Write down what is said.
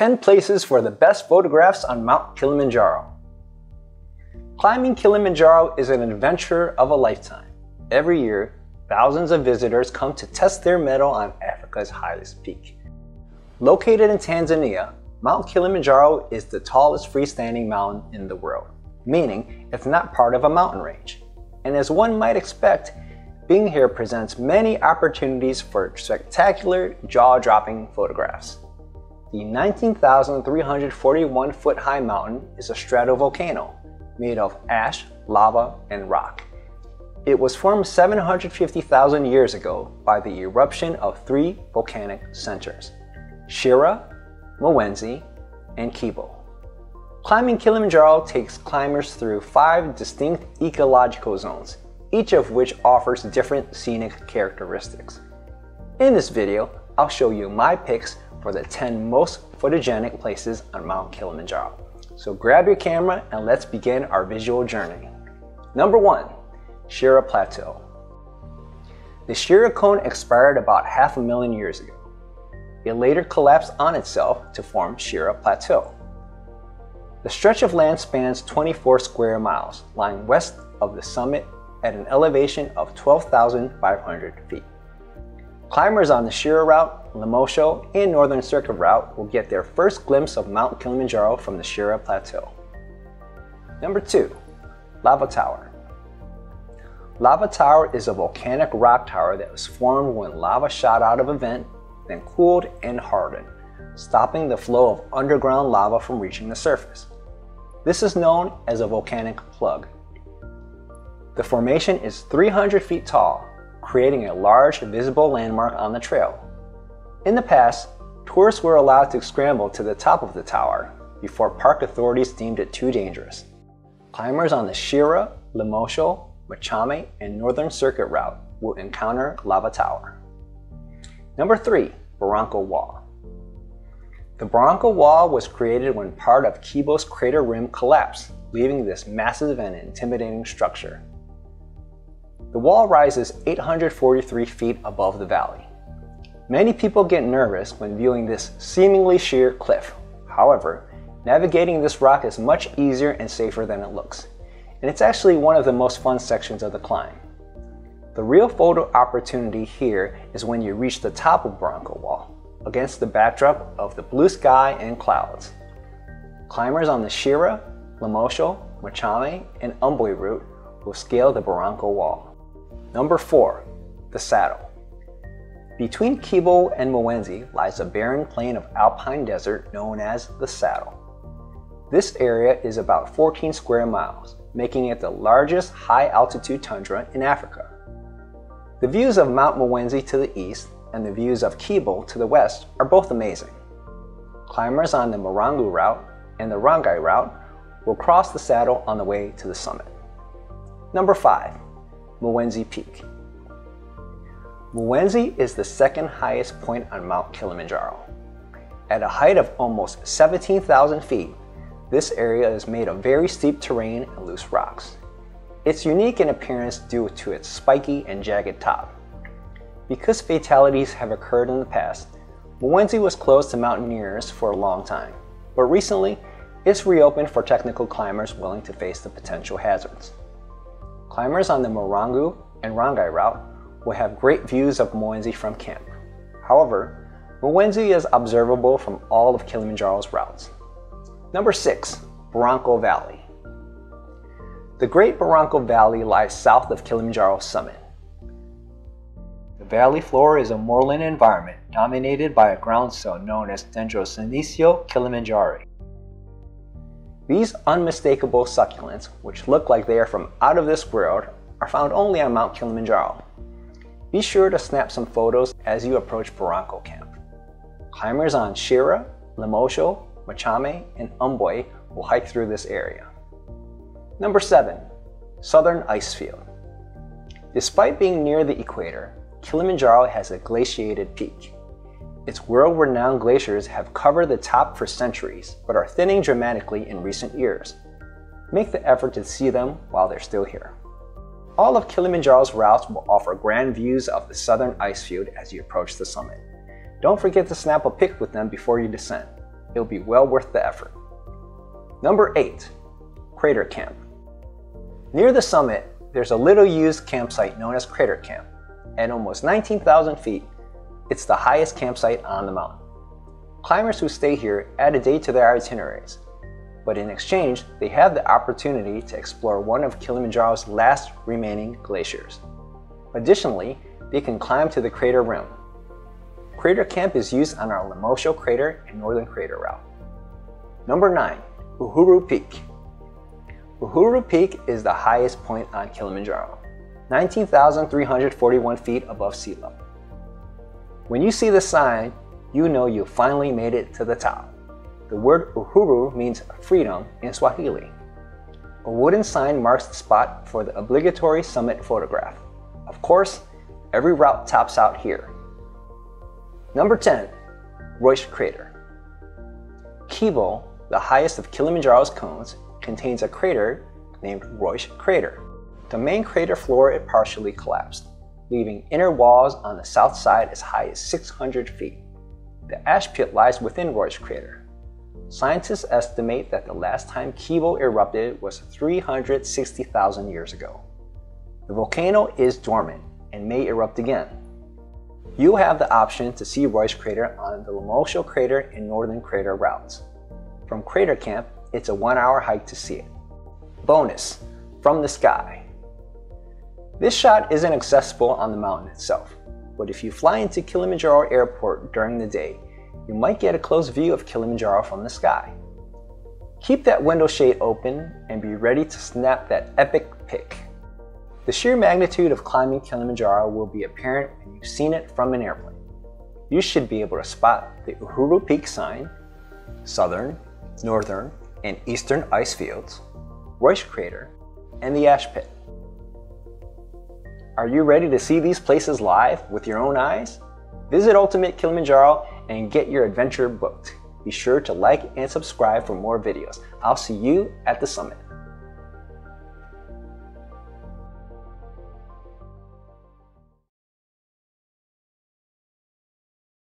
10 places for the best photographs on Mount Kilimanjaro. Climbing Kilimanjaro is an adventure of a lifetime. Every year, thousands of visitors come to test their mettle on Africa's highest peak. Located in Tanzania, Mount Kilimanjaro is the tallest freestanding mountain in the world, meaning it's not part of a mountain range. And as one might expect, being here presents many opportunities for spectacular, jaw-dropping photographs. The 19,341 foot high mountain is a stratovolcano made of ash, lava, and rock. It was formed 750,000 years ago by the eruption of three volcanic centers, Shira, Mawenzi, and Kibo. Climbing Kilimanjaro takes climbers through five distinct ecological zones, each of which offers different scenic characteristics. In this video, I'll show you my picks for the 10 most photogenic places on Mount Kilimanjaro. So grab your camera and let's begin our visual journey. Number 1. Shira Plateau The Shira cone expired about half a million years ago. It later collapsed on itself to form Shira Plateau. The stretch of land spans 24 square miles, lying west of the summit at an elevation of 12,500 feet. Climbers on the Shira route, Lemosho, and Northern Circuit route will get their first glimpse of Mount Kilimanjaro from the Shira Plateau. Number 2. Lava Tower Lava Tower is a volcanic rock tower that was formed when lava shot out of a vent, then cooled and hardened, stopping the flow of underground lava from reaching the surface. This is known as a volcanic plug. The formation is 300 feet tall creating a large visible landmark on the trail. In the past, tourists were allowed to scramble to the top of the tower before park authorities deemed it too dangerous. Climbers on the Shira, Lemosho, Machame, and Northern Circuit route will encounter Lava Tower. Number 3. Barranco Wall The Barranco Wall was created when part of Kibo's crater rim collapsed, leaving this massive and intimidating structure. The wall rises 843 feet above the valley. Many people get nervous when viewing this seemingly sheer cliff. However, navigating this rock is much easier and safer than it looks, and it's actually one of the most fun sections of the climb. The real photo opportunity here is when you reach the top of Barranco Wall, against the backdrop of the blue sky and clouds. Climbers on the Shira, Lemosho, Machame, and Umbwe route will scale the Barranco Wall. Number 4. The Saddle Between Kibo and Mawenzi lies a barren plain of alpine desert known as the Saddle. This area is about 14 square miles, making it the largest high-altitude tundra in Africa. The views of Mount Mawenzi to the east and the views of Kibo to the west are both amazing. Climbers on the Marangu route and the Rongai route will cross the saddle on the way to the summit. Number 5. Mawenzi Peak. Mawenzi is the second highest point on Mount Kilimanjaro. At a height of almost 17,000 feet, this area is made of very steep terrain and loose rocks. It's unique in appearance due to its spiky and jagged top. Because fatalities have occurred in the past, Mawenzi was closed to mountaineers for a long time, but recently it's reopened for technical climbers willing to face the potential hazards. Climbers on the Marangu and Rongai route will have great views of Mawenzi from camp. However, Mawenzi is observable from all of Kilimanjaro's routes. Number 6. Barranco Valley The Great Barranco Valley lies south of Kilimanjaro summit. The valley floor is a moorland environment dominated by a groundsel known as Dendrosenecio kilimanjaro. These unmistakable succulents, which look like they are from out of this world, are found only on Mount Kilimanjaro. Be sure to snap some photos as you approach Barranco Camp. Climbers on Shira, Lemosho, Machame, and Umbwe will hike through this area. Number 7. Southern Icefield Despite being near the equator, Kilimanjaro has a glaciated peak. Its world-renowned glaciers have covered the top for centuries, but are thinning dramatically in recent years. Make the effort to see them while they're still here. All of Kilimanjaro's routes will offer grand views of the southern ice field as you approach the summit. Don't forget to snap a pic with them before you descend. It'll be well worth the effort. Number 8. Crater Camp. Near the summit, there's a little used campsite known as Crater Camp. At almost 19,000 feet, it's the highest campsite on the mountain. Climbers who stay here add a day to their itineraries, but in exchange, they have the opportunity to explore one of Kilimanjaro's last remaining glaciers. Additionally, they can climb to the crater rim. Crater Camp is used on our Lemosho Crater and Northern Crater route. Number 9. Uhuru Peak Uhuru Peak is the highest point on Kilimanjaro, 19,341 feet above sea level. When you see the sign, you know you finally made it to the top. The word Uhuru means freedom in Swahili. A wooden sign marks the spot for the obligatory summit photograph. Of course, every route tops out here. Number 10. Reusch Crater. Kibo, the highest of Kilimanjaro's cones, contains a crater named Reusch Crater. The main crater floor is partially collapsed, leaving inner walls on the south side as high as 600 feet. The ash pit lies within Reusch Crater. Scientists estimate that the last time Kibo erupted was 360,000 years ago. The volcano is dormant and may erupt again. You have the option to see Reusch Crater on the Lemosho Crater and Northern Crater routes. From Crater Camp, it's a one hour hike to see it. Bonus, from the sky. This shot isn't accessible on the mountain itself, but if you fly into Kilimanjaro Airport during the day, you might get a close view of Kilimanjaro from the sky. Keep that window shade open and be ready to snap that epic pic. The sheer magnitude of climbing Kilimanjaro will be apparent when you've seen it from an airplane. You should be able to spot the Uhuru Peak sign, southern, northern, and eastern ice fields, Reusch Crater, and the Ash Pit. Are you ready to see these places live with your own eyes? Visit Ultimate Kilimanjaro and get your adventure booked. Be sure to like and subscribe for more videos. I'll see you at the summit.